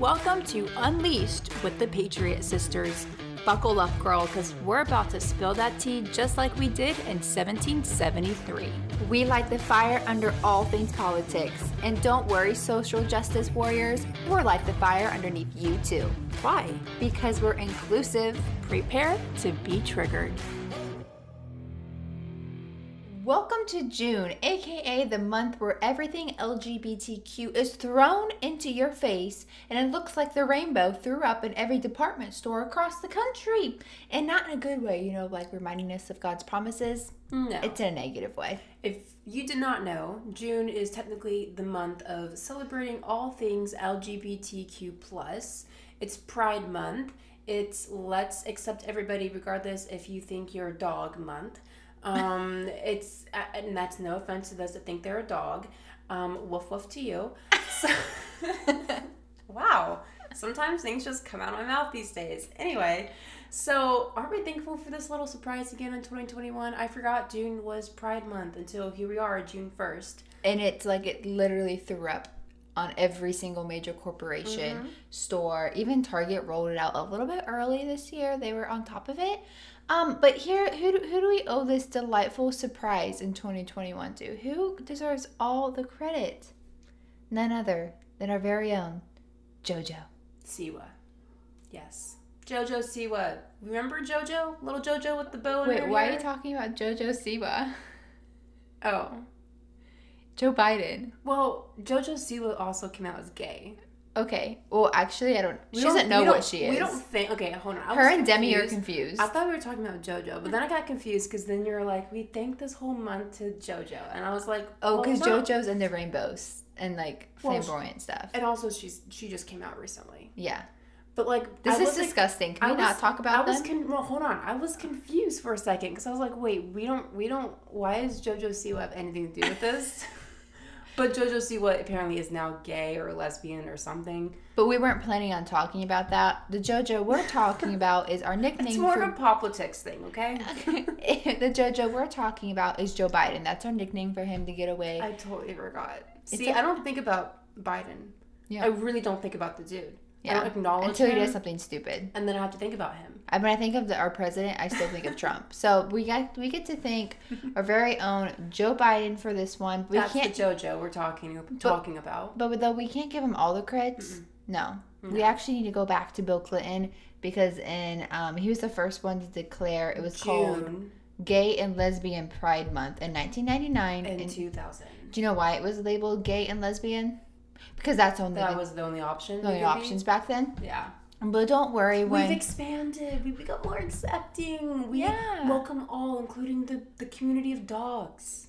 Welcome to Unleashed with the Patriot Sisters. Buckle up, girl, because we're about to spill that tea just like we did in 1773. We light the fire under all things politics. And don't worry, social justice warriors, we're light the fire underneath you too. Why? Because we're inclusive. Prepare to be triggered. Welcome to June, aka the month where everything LGBTQ is thrown into your face and it looks like the rainbow threw up in every department store across the country. And not in a good way, you know, like reminding us of God's promises. No. It's in a negative way. If you did not know, June is technically the month of celebrating all things LGBTQ plus. It's Pride Month. It's Let's Accept Everybody Regardless if you think you're dog month. Um, it's and that's no offense to those that think they're a dog. Um, woof woof to you. So, wow. Sometimes things just come out of my mouth these days. Anyway, so aren't we thankful for this little surprise again in 2021? I forgot June was Pride Month until here we are, June 1st. And it's like it literally threw up on every single major corporation, Mm-hmm. store. Even Target rolled it out a little bit early this year. They were on top of it. Um, but here, who do, who do we owe this delightful surprise in 2021 to? Who deserves all the credit? None other than our very own JoJo. Siwa. Yes. Jojo Siwa. Remember Jojo? Little Jojo with the bow in Wait, why are you talking about JoJo Siwa? Oh. Joe Biden. Well, Jojo Siwa also came out as gay. Okay. Well, actually, I don't. We she don't- doesn't know what she is. We don't think. Okay, hold on. I Her was and Demi are confused. I thought we were talking about JoJo, but then I got confused because then you're like, we thank this whole month to JoJo, and I was like, Oh, well, because no. JoJo's into rainbows and like Well, flamboyant stuff. And also, she's she just came out recently. Yeah. But like, This I is was, like- disgusting. Can I we not talk about I was con- well, hold on. I was confused for a second because I was like, wait, we don't, we don't. Why is JoJo Siwa have anything to do with this? but JoJo Siwa apparently is now gay or lesbian or something. But we weren't planning on talking about that. The JoJo we're talking about is our nickname. It's more for of a politics thing, okay? the JoJo we're talking about is Joe Biden. That's our nickname for him to get away. I totally forgot. It's See, a- I don't think about Biden. Yeah. I really don't think about the dude. I don't acknowledge Until he does something stupid. and then I have to think about him. I mean, I think of the, our president, I still think of Trump. So we got we get to thank our very own Joe Biden for this one. We That's can't the JoJo we're talking talking about. But though we can't give him all the creds, no. We actually need to go back to Bill Clinton because in um, he was the first one to declare it was called Gay and Lesbian Pride Month in 1999. in And 2000. do you know why it was labeled gay and lesbian? Because that's only That the, was the only option. the only options back then. Yeah. But don't worry when We've expanded. We've become more accepting. We Yeah. welcome all, including the, the community of dogs.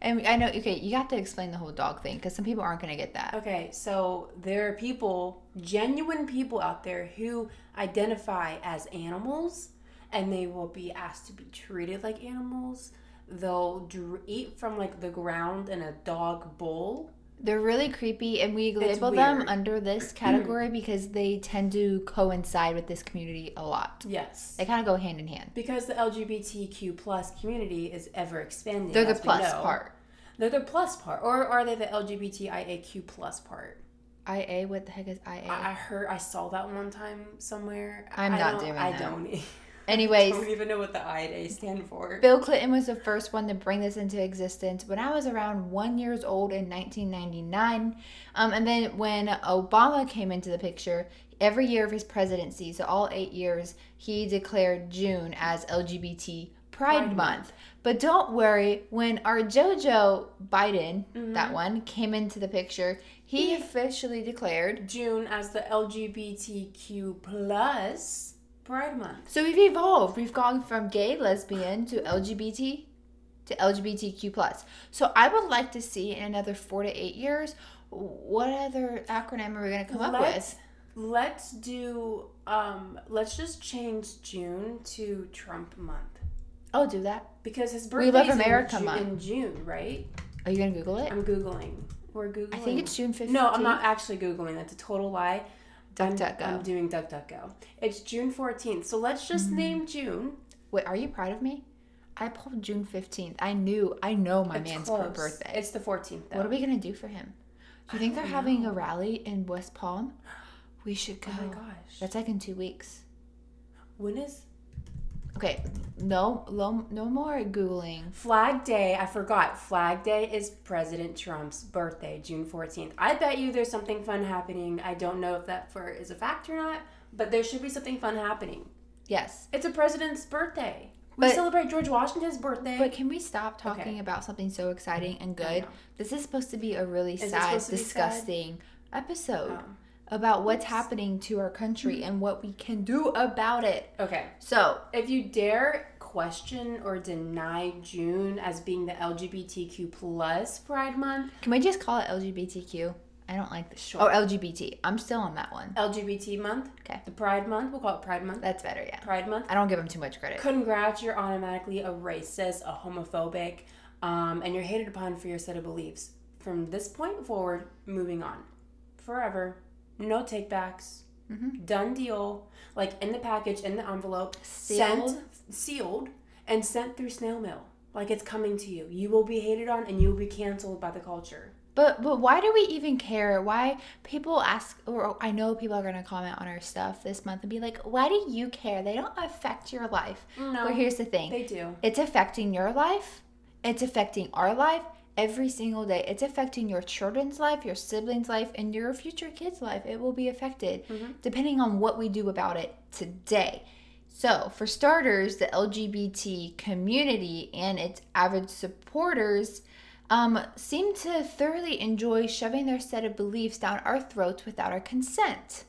and I know okay, you got to explain the whole dog thing because some people aren't going to get that. Okay, so there are people, genuine people out there who identify as animals and they will be asked to be treated like animals. They'll dr- eat from like the ground in a dog bowl. They're really creepy, and we label them under this category because they tend to coincide with this community a lot. Yes. They kind of go hand in hand. Because the LGBTQ plus community is ever expanding. They're the plus part. They're the plus part, or are they the LGBTIAQ plus part? IA, what the heck is IA? I, I heard, I saw that one time somewhere. I'm I not doing I that. don't. Anyways, don't even know what the IDA stand for. Bill Clinton was the first one to bring this into existence when I was around one years old in 1999. Um, and then when Obama came into the picture, every year of his presidency, so all eight years, he declared June as LGBT Pride, Pride Month. But don't worry, when our JoJo Biden, Mm-hmm. that one, came into the picture, he officially declared. June as the LGBTQ plus Pride Month. So we've evolved. We've gone from gay, lesbian to LGBT to LGBTQ plus. So I would like to see in another four to eight years, what other acronym are we going to come up Let's with? let's do um let's just change June to Trump month Oh, do that. because his We birthday Love America in, month. in June, right? Are you going to Google it? I'm googling. We're googling. I think it's June 15th. No, I'm not actually googling. That's a total lie. I'm, DuckDuckGo. I'm doing DuckDuckGo. It's June 14th. So let's just Mm-hmm. name June. Wait, are you proud of me? I pulled June 15th. I knew, I know my It's man's close. birthday. It's the 14th. Though. what are we going to do for him? Do you think they're having a rally in West Palm? We should go. Oh my gosh. That's like in two weeks. When is Okay, no, no, no more googling. Flag Day? I forgot. Flag Day is President Trump's birthday, June 14th. I bet you there's something fun happening. I don't know if that for is a fact or not, but there should be something fun happening. Yes, It's a president's birthday. We But- celebrate George Washington's birthday. but can we stop talking Okay. about something so exciting and good? This is supposed to be a really it sad, be sad? disgusting episode Oh. About what's happening to our country and what we can do about it. okay. So, If you dare question or deny June as being the LGBTQ plus Pride Month, can we just call it LGBTQ? I don't like the short. Oh, LGBT. I'm still on that one. LGBT month, Okay, the Pride Month, we'll call it Pride Month. that's better. Yeah, Pride Month. I don't give them too much credit. Congrats, you're automatically a racist, a homophobic, um, and you're hated upon for your set of beliefs. From this point forward, moving on. Forever. No takebacks. Mm-hmm. Done deal. Like in the package, in the envelope, Sealed. sent, sealed, and sent through snail mail. Like it's coming to you. You will be hated on and you will be canceled by the culture. But but why do we even care? Why people ask or I know people are gonna comment on our stuff this month and be like, why do you care? They don't affect your life. No, Well, here's the thing. they do. It's affecting your life. It's affecting our life every single day. It's affecting your children's life, your siblings' life, and your future kids' life. It will be affected depending on what we do about it today. So, for starters, the LGBT community and its avid supporters um, seem to thoroughly enjoy shoving their set of beliefs down our throats without our consent.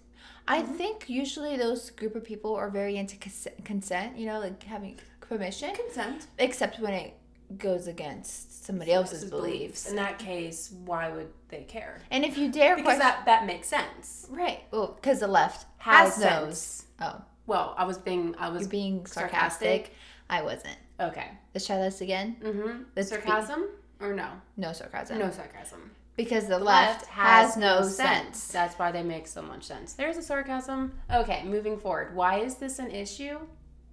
I think usually those group of people are very into cons- consent, you know, like having permission, Consent. except when it goes against somebody else's beliefs. In that case, why would they care? And if you dare Because question, that, that makes sense. right? Well, because the left Has has, sense. Oh, Well, I was being I was you're being sarcastic. I wasn't. Okay. Let's try this again. Mm-hmm. Let's be- Sarcasm or no? No sarcasm. No sarcasm. because the left, has, no sense. That's why they make so much sense. There's a sarcasm. Okay, moving forward. Why is this an issue?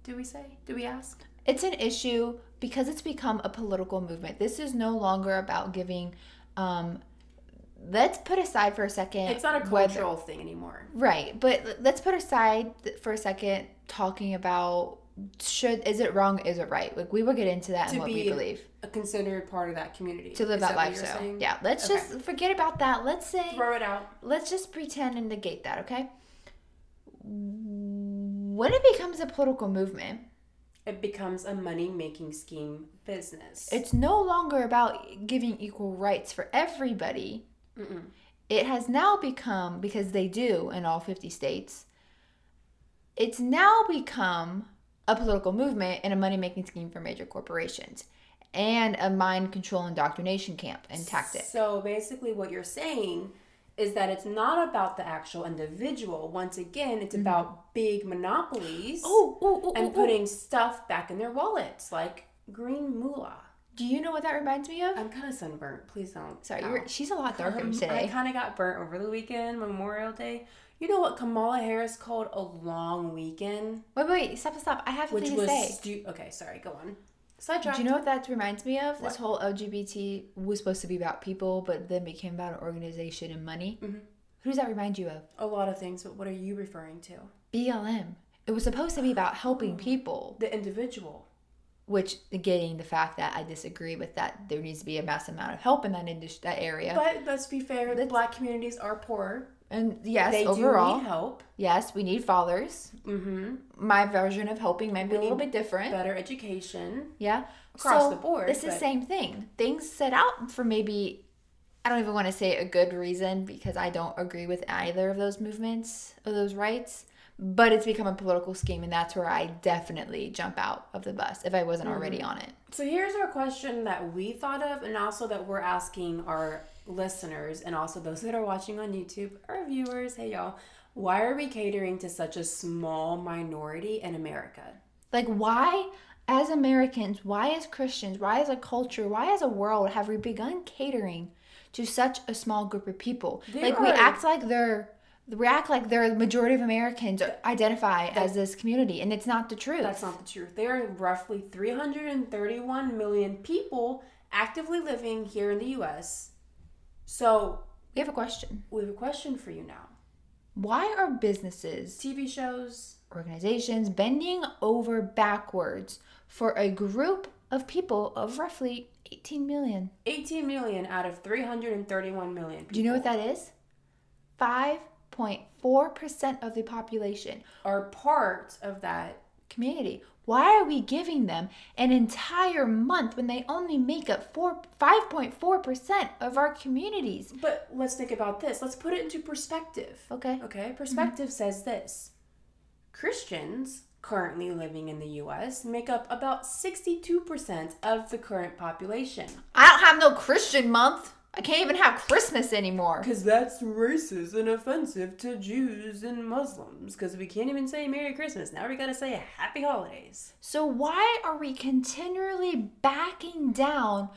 Do we say? Do we ask? It's an issue because it's become a political movement. This is no longer about giving. Um, let's put aside for a second. It's not a whether- cultural thing anymore. Right, but let's put aside for a second talking about should is it wrong, is it right? Like we will get into that To and what we believe A considered part of that community. to live Is that you're lifestyle. saying? Yeah, let's Okay. just forget about that. Let's say Throw it out. let's just pretend and negate that, okay? When it becomes a political movement, It becomes a money making scheme business. it's no longer about giving equal rights for everybody. Mm-mm. It has now become, because they do in all 50 states, it's now become a political movement and a money making scheme for major corporations and a mind control indoctrination camp and tactic. So basically, what you're saying is that it's not about the actual individual. Once again, it's about big monopolies Mm-hmm. Oh, oh, oh, and oh, oh. putting stuff back in their wallets, like green moolah. Do you know what that reminds me of? I'm kind of sunburnt. Please don't. Sorry, she's a lot darker Um, I today. kind of got burnt over the weekend, Memorial Day. You know what Kamala Harris called a long weekend, Wait, wait, stop, stop. I have something to say. stu- okay. Sorry, go on. Do you know what that reminds me of? What? This whole LGBT was supposed to be about people, but then became about an organization and money. Mhm. Who does that remind you of? a lot of things, but what are you referring to? BLM. It was supposed to be about helping people, The individual. which negating the fact that I disagree with that. There needs to be a mass amount of help in that industry, that area. But let's be fair. The black communities are poor. And yes, they overall, do need help. yes, we need fathers. Mm-hmm. My version of helping might be a little bit different. Better education. Yeah. Across So, the board, It's the same thing. Things set out for maybe, I don't even want to say a good reason because I don't agree with either of those movements, of those rights. But it's become a political scheme, and that's where I definitely jump out of the bus if I wasn't already Mm-hmm. on it. So here's our question that we thought of, and also that we're asking our listeners, and also those that are watching on YouTube, our viewers. Hey y'all, why are we catering to such a small minority in America? Like, why, as Americans, why as Christians, why as a culture, why as a world have we begun catering to such a small group of people? There like, we act like they're. We act like they're the majority of Americans identify as this community, and it's not the truth. That's not the truth. There are roughly 331 million people actively living here in the U.S. So We have a question. we have a question for you now. Why are businesses, TV shows. organizations bending over backwards for a group of people of roughly 18 million? 18 million out of 331 million. People Do you know what that is? 5.4% of the population. are part of that? community. Why are we giving them an entire month when they only make up 4 5.4% of our communities? But let's think about this. Let's put it into perspective. Okay. Okay, perspective says this Christians currently living in the US make up about 62% of the current population. I don't have no Christian month. I can't even have Christmas anymore. Because that's racist and offensive to Jews and Muslims. Because we can't even say Merry Christmas. Now we gotta say Happy Holidays. So why are we continually backing down,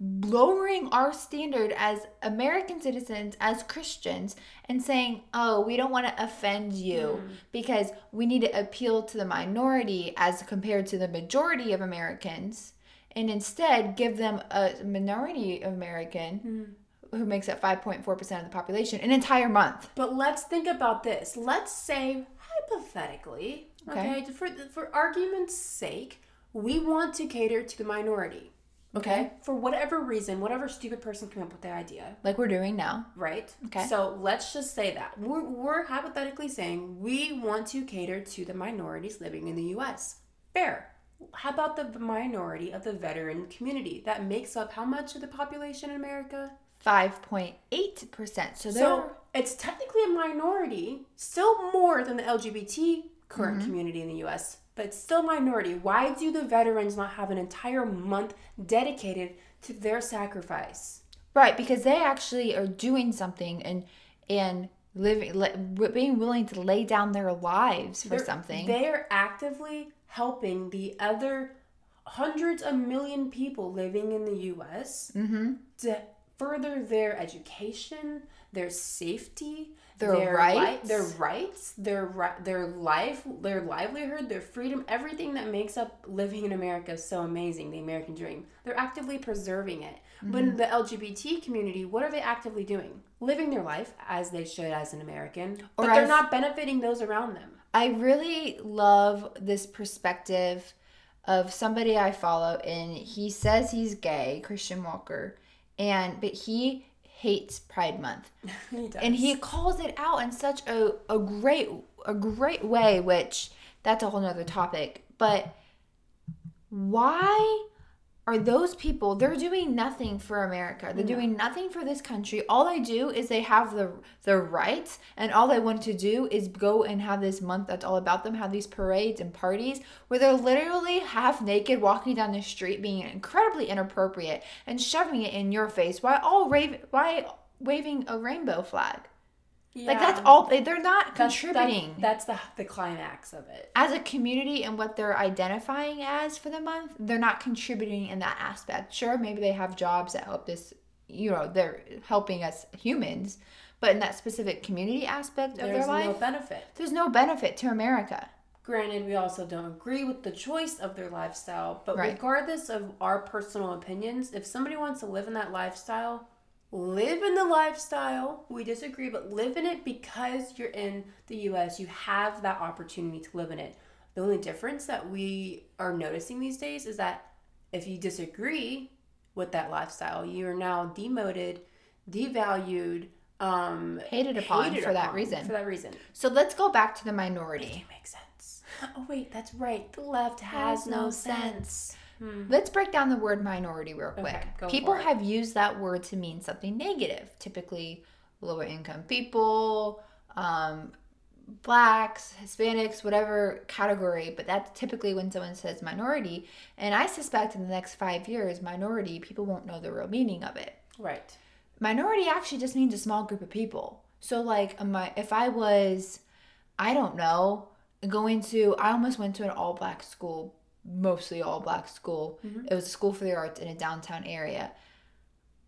lowering our standard as American citizens, as Christians, and saying, "Oh, we don't want to offend you hmm. because we need to appeal to the minority as compared to the majority of Americans." And instead, give them a minority American hmm. who makes up 5.4% of the population an entire month. But let's think about this. Let's say, hypothetically, okay, Okay. for, for argument's sake, we want to cater to the minority. Okay? For whatever reason, whatever stupid person came up with the idea, Like we're doing now. right? Okay. So let's just say that. We're, we're hypothetically saying we want to cater to the minorities living in the US. Fair. How about the minority of the veteran community? That makes up how much of the population in America? 5.8%. So So it's technically a minority, still more than the LGBT current Mm-hmm. community in the US, but it's still a minority. Why do the veterans not have an entire month dedicated to their sacrifice? Right, because they actually are doing something and and living, le, being willing to lay down their lives for They're- something. They are actively helping the other hundreds of million people living in the US mm-hmm. to further their education, their safety, Their li- rights. their rights, their ri- their life, their livelihood, their freedom, everything that makes up living in America is so amazing, the American dream. They're actively preserving it. Mm-hmm. But in the LGBT community, what are they actively doing? Living their life as they should as an American, Or but they're not benefiting those around them. I really love this perspective of somebody I follow, and he says he's gay, Christian Walker, and but he hates Pride Month. He and he calls it out in such a, a great a great way which that's a whole nother topic but why are those people they're doing nothing for america. They're doing nothing for this country. All they do is they have the the rights and all they want to do is go and have this month that's all about them have these parades and parties where they're literally half naked walking down the street being incredibly inappropriate and shoving it in your face. While all rave, while waving a rainbow flag like that's all they- they're not That's- contributing That, that's the the climax of it. as a community and what they're identifying as for the month. They're not contributing in that aspect. Sure, maybe they have jobs that help this. You know, they're helping us humans, but in that specific community aspect of There's their life, there's no benefit. there's no benefit to America. Granted, we also don't agree with the choice of their lifestyle, but Right. regardless of our personal opinions, if somebody wants to live in that lifestyle, live in the lifestyle. We disagree, but live in it because you're in the US. You have that opportunity to live in it. The only difference that we are noticing these days is that if you disagree with that lifestyle, you're now demoted, devalued, um, Hated upon for that reason. For that reason. So let's go back to the minority. It makes sense. Oh wait, that's right. The left has, Has no, no sense. Let's break down the word minority real quick. Okay, people have used that word to mean something negative, typically lower income people, um, blacks, Hispanics, whatever category, but that's typically when someone says minority. And I suspect in the next five years, minority, people won't know the real meaning of it. Right. Minority actually just means a small group of people. So, like, if I was, I don't know, going to, I almost went to an all black school, mostly all black school. It was a school for the arts in a downtown area.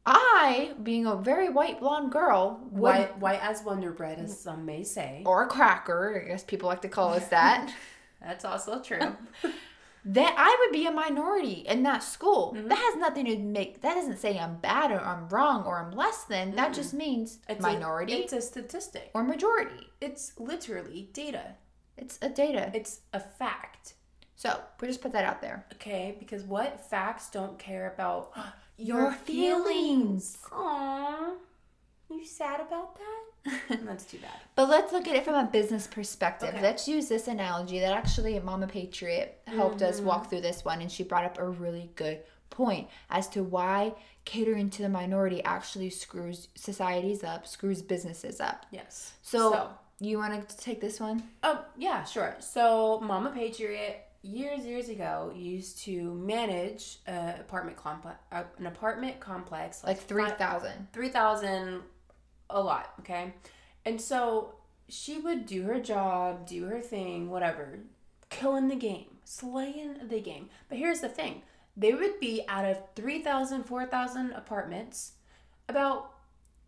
I, being a very white blonde girl, would, White, white as Wonder Bread, as some may say. or a cracker, I guess people like to call us that. That's also true. that I would be a minority in that school. Mm-hmm. That has nothing to make. That doesn't say I'm bad or I'm wrong or I'm less than. That just means It's a- minority it's a statistic. or majority. It's literally data. It's a data. It's a fact. So we just put that out there. Okay, because what facts don't care about Your feelings. Aww. You sad about that? That's too bad. But let's look at it from a business perspective. Okay. Let's use this analogy that actually Mama Patriot helped us Mm-hmm. walk through this one, and she brought up a really good point as to why catering to the minority actually screws societies up, screws businesses up. Yes. So, you want to take this one? Oh, yeah, sure. So, Mama Patriot years years ago used to manage an apartment complex, uh, an apartment complex Like fi- 3,000. 3000 a lot, okay? And so she would do her job, do her thing, whatever, killing the game, slaying the game. But here's the thing. They would be out of 3,000, 4,000 apartments, about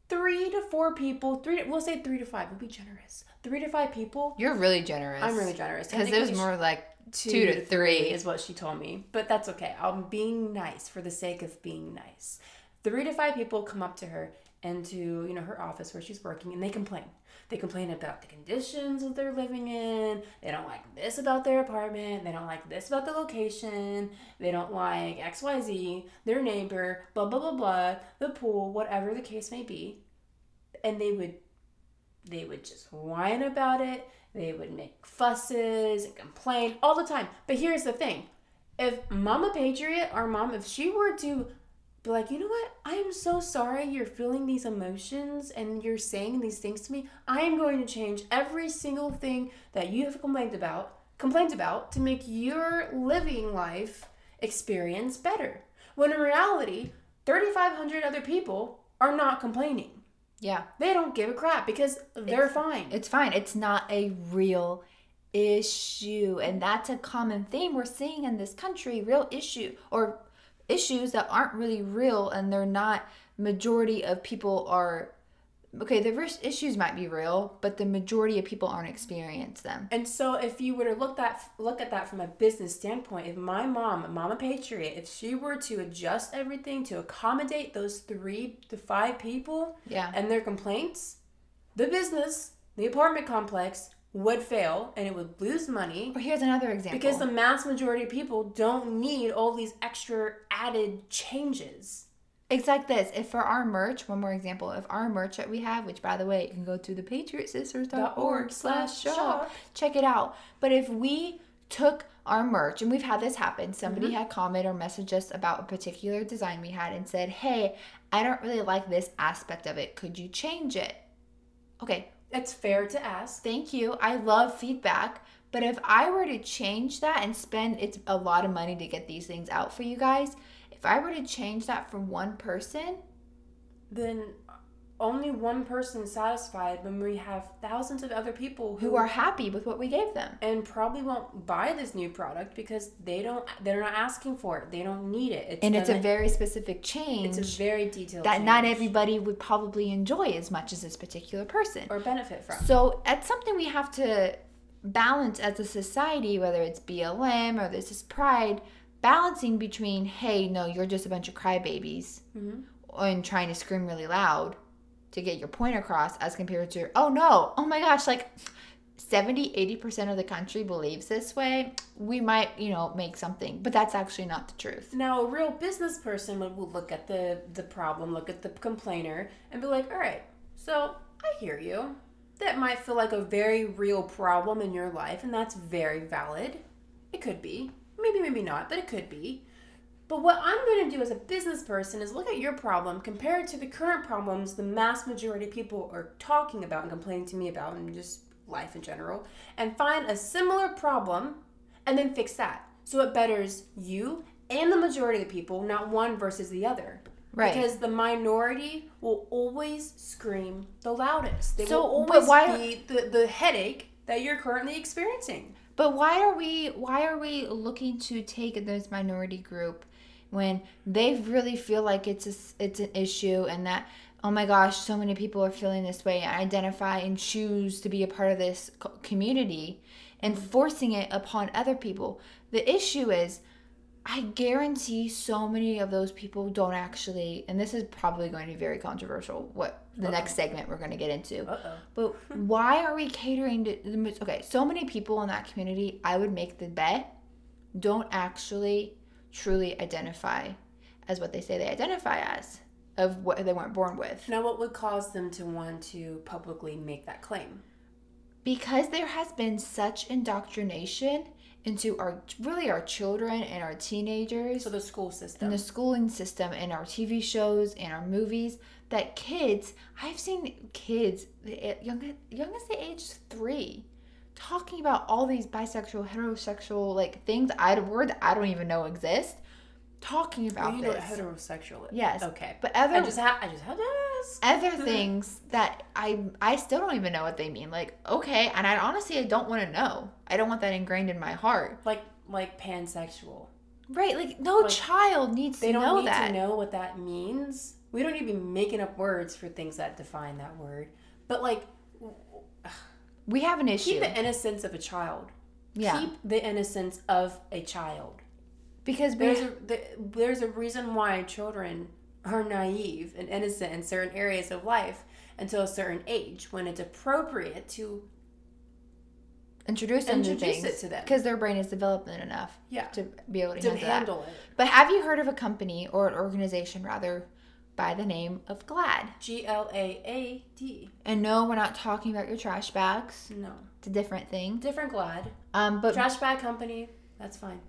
three to four people, three to, we'll say three to five, we'll be generous. Three to five people. You're really generous. I'm really generous. Because it was more like two, to three. is what she told me. But that's okay. I'm being nice for the sake of being nice. Three to five people come up to her and to, you know, her office where she's working and they complain. They complain about the conditions that they're living in. They don't like this about their apartment. They don't like this about the location. They don't like XYZ, their neighbor, blah, blah, blah, blah, the pool, whatever the case may be. And they would they would just whine about it. They would make fusses and complain all the time. But here's the thing if Mama Patriot, our mom, if she were to be like, you know what? I am so sorry you're feeling these emotions and you're saying these things to me. I am going to change every single thing that you have complained about, complained about to make your living life experience better. When in reality, 3,500 other people are not complaining. Yeah. They don't give a crap because they're fine. It's fine. It's not a real issue. And that's a common theme we're seeing in this country real issue or issues that aren't really real and they're not majority of people are okay the risk issues might be real but the majority of people aren't experience them. And so, if you were to look that look at that from a business standpoint, if my mom, Mama Patriot, if she were to adjust everything to accommodate those three to five people yeah. and their complaints, the business, the apartment complex would fail and it would lose money. Or here's another example. Because the mass majority of people don't need all these extra added changes. It's like this. If for our merch, one more example, if our merch that we have, which by the way, you can go to the patriotsisters.org slash shop, check it out. But if we took our merch, and we've had this happen, somebody mm-hmm. had comment or message us about a particular design we had and said, hey, I don't really like this aspect of it. Could you change it? Okay, It's fair to ask. thank you. I love feedback. But if I were to change that and spend it's a lot of money to get these things out for you guys, if I were to change that for one person, then only one person is satisfied when we have thousands of other people who are happy with what we gave them. and probably won't buy this new product because they don't they're not asking for it they don't need it it's And it's a very specific change it's a very detailed that not everybody would probably enjoy as much as this particular person. or benefit from So that's something we have to balance as a society, whether it's BLM or this is pride, balancing between, hey, no, you're just a bunch of crybabies Mhm. and trying to scream really loud to get your point across as compared to, oh no, oh my gosh, like 70, 80% of the country believes this way. We might, you know, make something, but that's actually not the truth. now a real business person would, would look at the the problem look at the complainer and be like all right so i hear you that might feel like a very real problem in your life and that's very valid it could be maybe maybe not but it could be But what I'm going to do as a business person is look at your problem compared to the current problems the mass majority of people are talking about and complaining to me about and just life in general and find a similar problem and then fix that. So it betters you and the majority of the people, not one versus the other. Right. Because the minority will always scream the loudest. They So, will always why- be the, the headache that you're currently experiencing. But why are we why are we looking to take this minority group when they really feel like it's a, it's an issue and that oh my gosh, so many people are feeling this way and identify and choose to be a part of this community and forcing it upon other people. The issue is, I guarantee so many of those people don't actually, and this is probably going to be very controversial, what the next segment we're going to get into. Uh oh. But why are we catering to the? Okay, so many people in that community, I would make the bet, don't actually truly identify as what they say they identify as, of what they weren't born with. Now, what would cause them to want to publicly make that claim? Because there has been such indoctrination into our really our children and our teenagers So the school system. And the schooling system and our TV shows and our movies that kids I've seen kids young young as the age three talking about all these bisexual heterosexual like things I word I don't even know exist talking about Well, you know what this heterosexual is. Yes. Okay. but other I just ha- I just had to ask. other things that I I still don't even know what they mean like okay and I honestly I don't want to know I don't want that ingrained in my heart Like like pansexual. right like no Like, child needs They to don't know need that to know what that means. We don't need to be making up words for things that define that word. But like we have an issue keep the innocence of a child. yeah Keep the innocence of a child. Because There's a the, there's a reason why children are naive and innocent in certain areas of life until a certain age when it's appropriate to introduce them Introduce to things it to them. because their brain is developing enough yeah to be able to, to handle, handle it. But have you heard of a company or an organization rather by the name of GLAAD? G L A A D. And no, we're not talking about your trash bags. No, It's a different thing. different glad. Um, but Trash bag company. That's fine.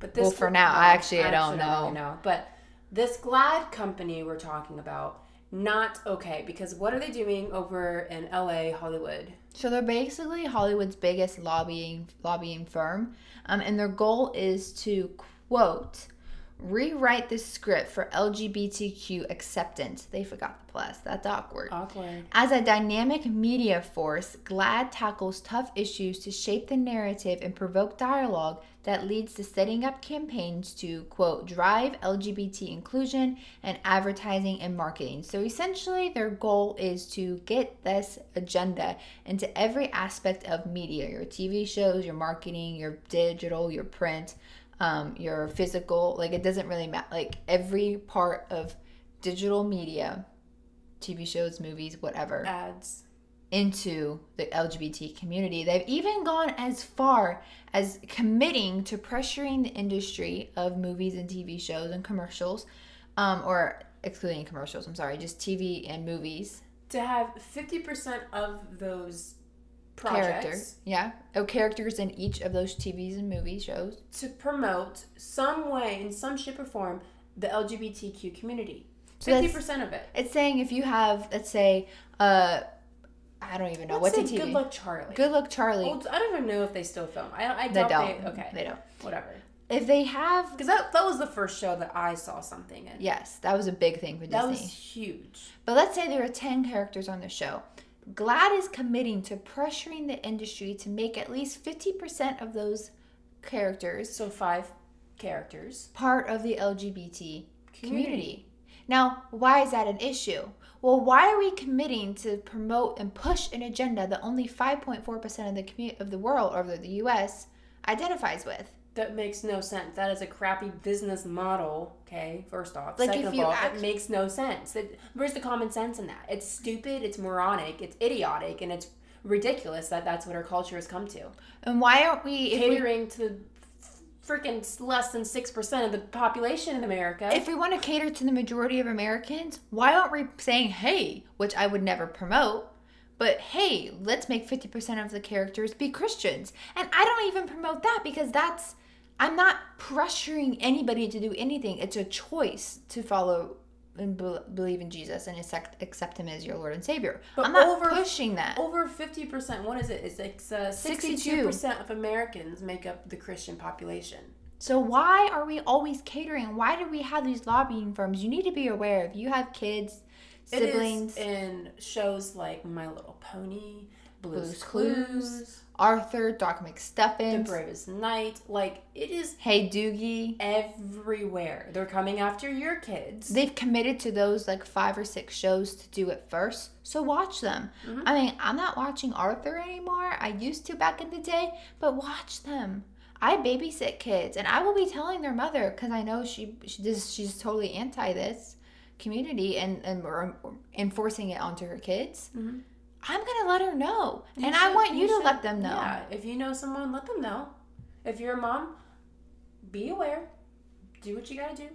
But this Well, for now, I actually i don't know. really know. But this GLAAD company we're talking about, not okay because what are they doing over in L.A. Hollywood? So they're basically Hollywood's biggest lobbying lobbying firm, um, and their goal is to quote rewrite the script for LGBTQ acceptance. They forgot the plus. That's awkward. Awkward. As a dynamic media force, GLAAD tackles tough issues to shape the narrative and provoke dialogue that leads to setting up campaigns to, quote, drive LGBT inclusion and advertising and marketing. So essentially, their goal is to get this agenda into every aspect of media your TV shows, your marketing, your digital, your print, um, your physical. Like, it doesn't really matter. Like, every part of digital media TV shows, movies, whatever, Ads. Into the LGBT community. They've even gone as far as committing to pressuring the industry of movies and TV shows and commercials, um, or excluding commercials, I'm sorry, just TV and movies. To have fifty percent of those projects Characters, yeah, oh, characters in each of those TVs and movie shows. to promote some way in some shape or form the LGBTQ community. So Fifty percent of it. It's saying if you have, let's say, uh, I don't even know Let's what's a TV. Good Luck Charlie. Good Luck Charlie. Well, I don't even know if they still film. I, I they don't. they. Okay, They don't. whatever. If they have, Because that, that was the first show that I saw something in. yes, that was a big thing for Disney. that was huge. But let's say there are 10 characters on the show. GLAAD is committing to pressuring the industry to make at least 50% of those characters So five characters. part of the LGBT community. Community. Now, why is that an issue? Well, why are we committing to promote and push an agenda that only 5.4% of the commu- of the world or the US identifies with? That makes no sense. That is a crappy business model. Okay, first off. Like, Second of you all, act- it makes no sense. It, where's the common sense in that? It's stupid. It's moronic. It's idiotic, and it's ridiculous that that's what our culture has come to. And why aren't we if we Catering to freaking less than six percent of the population in America. if we want to cater to the majority of Americans, why aren't we saying, hey, which I would never promote, but hey, let's make 50% of the characters be Christians? And I don't even promote that because that's, I'm not pressuring anybody to do anything. It's a choice to follow and be- believe in Jesus and accept, accept Him as your Lord and Savior. But I'm not over- pushing that. Over fifty percent. What is it? It's like uh, 62. sixty-two percent of Americans make up the Christian population. So why are we always catering? Why do we have these lobbying firms? You need to be aware if you have kids, It is siblings. in shows like My Little Pony, Blue's, Blue's Clues, Clues, Arthur, Doc McStuffins, The Bravest Knight. Like it is Hey Duggee. everywhere. They're coming after your kids. They've committed to those like five or six shows to do it first, so watch them. Mm-hmm. I mean, I'm not watching Arthur anymore. I used to back in the day, but watch them. I babysit kids, and I will be telling their mother because I know she she she's totally anti this community and and or, or enforcing it onto her kids. Mm-hmm. I'm gonna let her know, You and I want you, to should- let them know. Yeah, if you know someone, let them know. If you're a mom, be aware. Do what you gotta do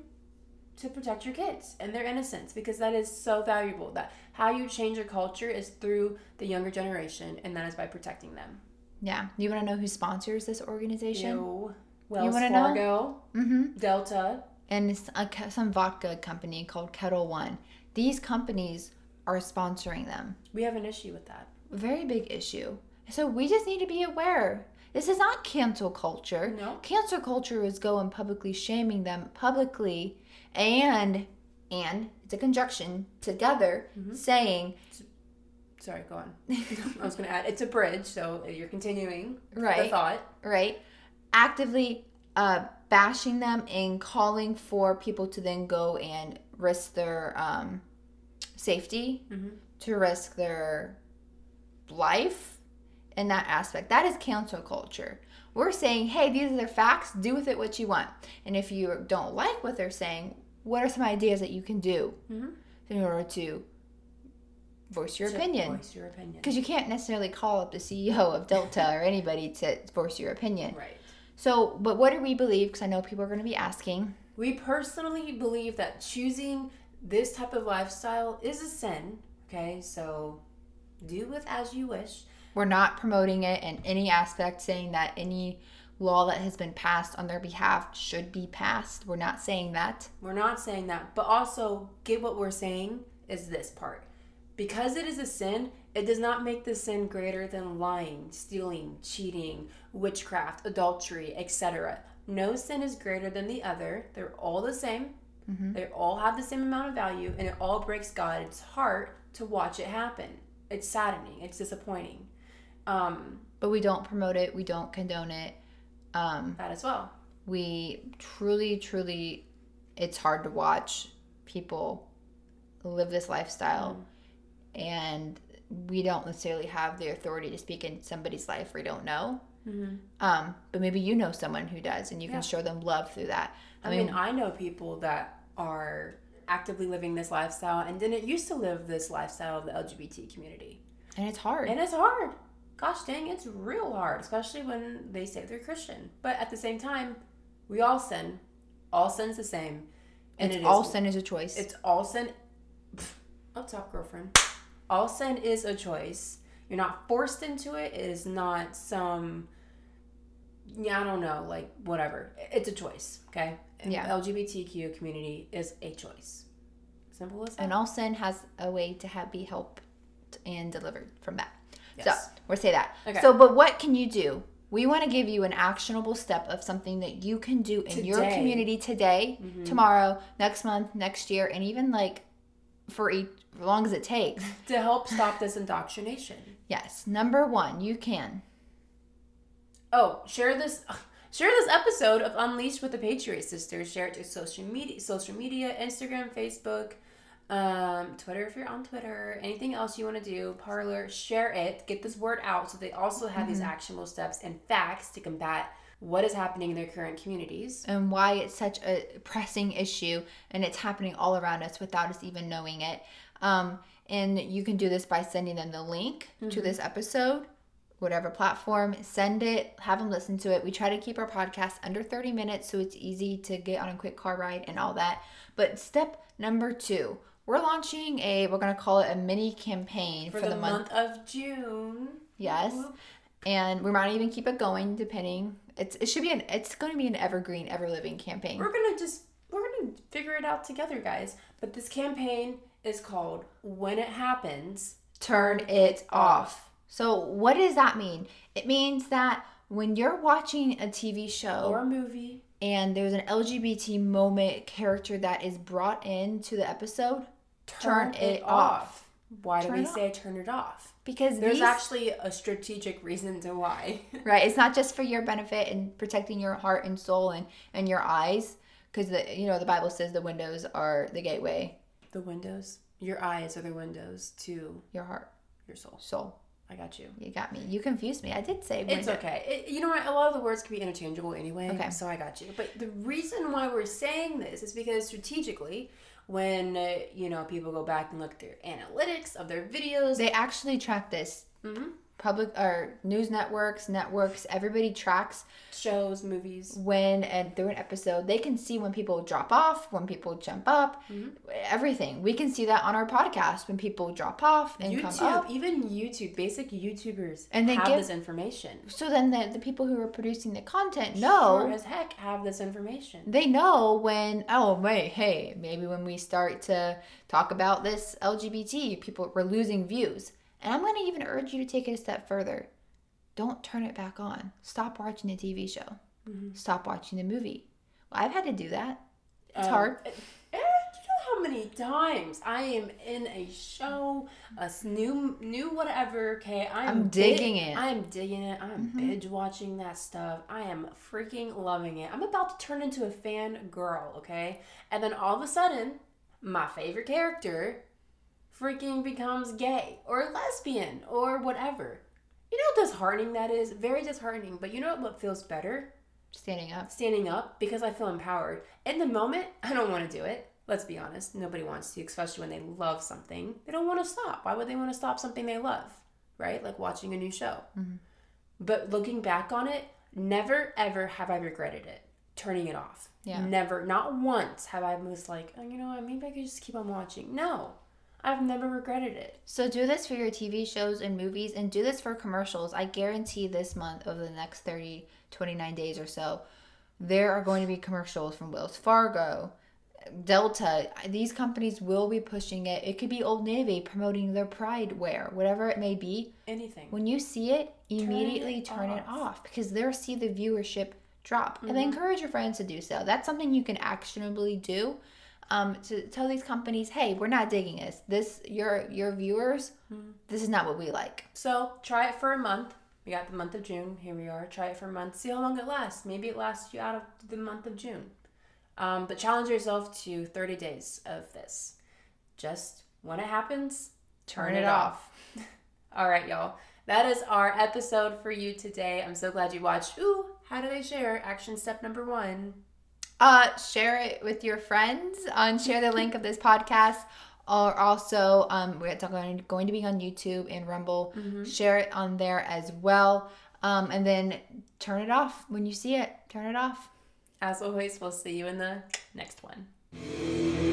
to protect your kids and their innocence because that is so valuable. That how you change your culture is through the younger generation, and that is by protecting them. Yeah, you want to know who sponsors this organization? You, Wells wanna know? Fargo, Mm-hmm. Delta. and it's a, some vodka company called Ketel One. These companies are sponsoring them. We have an issue with that. Very big issue. So we just need to be aware. This is not cancel culture. No. Cancel culture is going publicly shaming them publicly and and it's a conjunction together Mm-hmm. saying Sorry, go on. I was going to add it's a bridge, so you're continuing the Right. thought. right actively uh bashing them and calling for people to then go and risk their um safety Mhm. to risk their life in that aspect that is cancel culture we're saying hey these are the facts do with it what you want and if you don't like what they're saying what are some ideas that you can do Mhm. in order to voice your To opinion Voice your opinion. because you can't necessarily call up the ceo of delta or anybody to voice your opinion Right. so, but what do we believe? Because I know people are going to be asking. We personally believe that choosing this type of lifestyle is a sin. Okay, so do with as you wish. We're not promoting it in any aspect, saying that any law that has been passed on their behalf should be passed. We're not saying that. We're not saying that, but also get what we're saying is this part. Because it is a sin, it does not make the sin greater than lying, stealing, cheating, witchcraft, adultery, etc. No sin is greater than the other. They're all the same. They all have the same amount of value, and it all breaks God's heart to watch it happen. It's saddening. It's disappointing. Um, But we don't promote it. We don't condone it. Um, that as well. we truly, truly, it's hard to watch people live this lifestyle, and we don't necessarily have the authority to speak in somebody's life we don't know. Um, but maybe you know someone who does, and you Yeah. can show them love through that. I mean, I know people that are actively living this lifestyle and didn't used to live this lifestyle of the LGBT community. and it's hard. And it's hard. Gosh dang, it's real hard, especially when they say they're Christian. But at the same time, we all sin. All sin's the same. And it's it all is- sin is a choice. It's all sin. Up top, girlfriend. All sin is a choice. You're not forced into it. It is not some. Yeah, I don't know, like whatever. It's a choice. Okay. And Yeah. LGBTQ community is a choice. Simple as that. and all sin has a way to have be helped and delivered from that. Yes. So we'll say that. Okay. So, but what can you do? We want to give you an actionable step of something that you can do in your Today. community today, mm-hmm. tomorrow, next month, next year, and even like for each, as long as it takes. to help stop this indoctrination. yes. Number one, you can. Oh, share this. Share this episode of Unleashed with the Patriot Sisters. Share it to social media, social media, Instagram, Facebook, um, Twitter if you're on Twitter. Anything else you want to do, Parler. Share it. Get this word out so they also have these actionable steps and facts to combat what is happening in their current communities. and why it's such a pressing issue and it's happening all around us without us even knowing it. Um, and you can do this by sending them the link to this episode, whatever platform, send it, have them listen to it. We try to keep our podcast under 30 minutes so it's easy to get on a quick car ride and all that. But step number two, we're launching a, we're going to call it a mini campaign For, for, the, month. of June. Yes. Whoop. And we might even keep it going depending. It's, it should be an, it's going to be an evergreen, ever living campaign. We're gonna just we're gonna figure it out together, guys. But this campaign is called When It Happens. turn it off. So, what does that mean? It means that when you're watching a TV show Or a movie. and there's an LGBT moment character that is brought into the episode, turn, it, off. Why do we it off. say turn it off? Because There's these, actually a strategic reason to why. right, it's not just for your benefit and protecting your heart and soul and and your eyes. Because the you know the Bible says the windows are the gateway, the windows, your eyes are the windows to your heart, your soul. soul. I got you. You got me. You confused me. I did say It's window. okay. It, you know what? A lot of the words can be interchangeable anyway. Okay. So I got you. But the reason why we're saying this is because strategically, when uh, you know people go back and look at their analytics of their videos, They actually track this. Mhm. Public or news networks, networks, everybody tracks shows, movies, when and through an episode they can see when people drop off, when people jump up, Mm-hmm. everything. We can see that on our podcast when people drop off and come YouTube, up. even YouTube, basic YouTubers, And they have give- this information. So then the, the people who are producing the content Sure know as heck have this information. they know when oh wait hey maybe when we start to talk about this lgbt people we're losing views and i'm going to even urge you to take it a step further don't turn it back on stop watching the tv show Mm-hmm. stop watching the movie well, i've had to do that it's Um, hard eh, eh, you know how many times I am in a show, a new new whatever. Okay, I'm, I'm digging it. Mm-hmm. I'm digging it. I'm binge watching that stuff. I am freaking loving it. I'm about to turn into a fan girl. Okay, and then all of a sudden, my favorite character freaking becomes gay or lesbian or whatever. You know how disheartening that is? Very disheartening. But you know what feels better? standing up standing up because I feel empowered. In the moment, I don't want to do it. Let's be honest. Nobody wants to, especially when they love something. They don't want to stop. Why would they want to stop something they love? Right? Like watching a new show. Mm-hmm. But looking back on it, never ever have I regretted it. Turning it off. Yeah. Never, not once have I was like, oh, you know what, maybe I could just keep on watching. No. I've never regretted it. So do this for your TV shows and movies and do this for commercials. I guarantee this month over the next 30, 29 days or so, there are going to be commercials from Wells Fargo, Delta. These companies will be pushing it. It could be Old Navy promoting their pride wear, whatever it may be. Anything. When you see it, immediately it turn it off. Mm-hmm. off because they'll see the viewership drop. And then encourage your friends to do so. That's something you can actionably do. Um, to tell these companies, hey, we're not digging this. This your your viewers, Mm-hmm. this is not what we like. So try it for a month. We got the month of June. Here we are. Try it for a month. See how long it lasts. Maybe it lasts you out of the month of June. Um, but challenge yourself to 30 days of this. Just when it happens, turn, it, off. All right, y'all. That is our episode for you today. I'm so glad you watched. Ooh, how do they share? Action step number one. Uh, share it with your friends. And share the link of this podcast. Or also, um, we're going to be on YouTube and Rumble. Share it on there as well. Um, and then turn it off when you see it. Turn it off. As always, we'll see you in the next one.